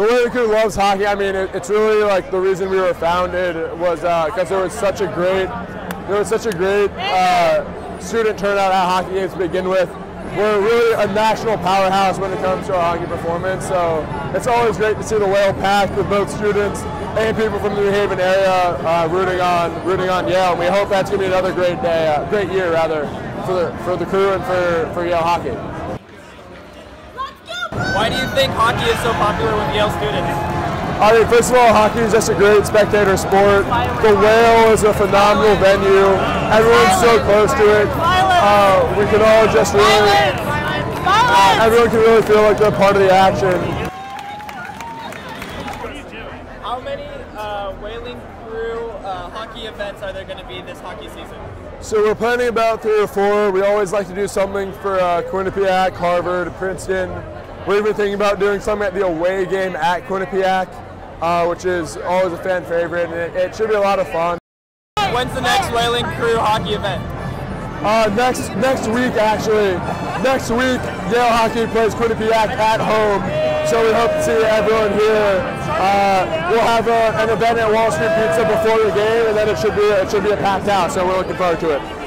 the Whaling Crew loves hockey. I mean, it, it's really like the reason we were founded was because there was such a great, there was such a great uh, student turnout at hockey games to begin with. We're really a national powerhouse when it comes to our hockey performance. So it's always great to see the Whale packed with both students and people from the New Haven area uh, rooting on rooting on Yale. And we hope that's going to be another great day, uh, great year rather, for the for the crew and for for Yale hockey. Why do you think hockey is so popular with Yale students? I mean, first of all, hockey is just a great spectator sport. The Whale is a phenomenal venue. Everyone's so close to it. Uh, we can all just really, uh, everyone can really feel like they're part of the action. How many uh, Whaling Crew uh, hockey events are there going to be this hockey season? So we're planning about three or four. We always like to do something for uh, Quinnipiac, Harvard, Princeton. We're been thinking about doing something at the away game at Quinnipiac, uh, which is always a fan favorite, and it, it should be a lot of fun. When's the next Whaling Crew hockey event? Uh, next next week, actually, next week, Yale Hockey plays Quinnipiac at home. So we hope to see everyone here. Uh, we'll have a, an event at Wall Street Pizza before the game, and then it should be it should be a packed house. So we're looking forward to it.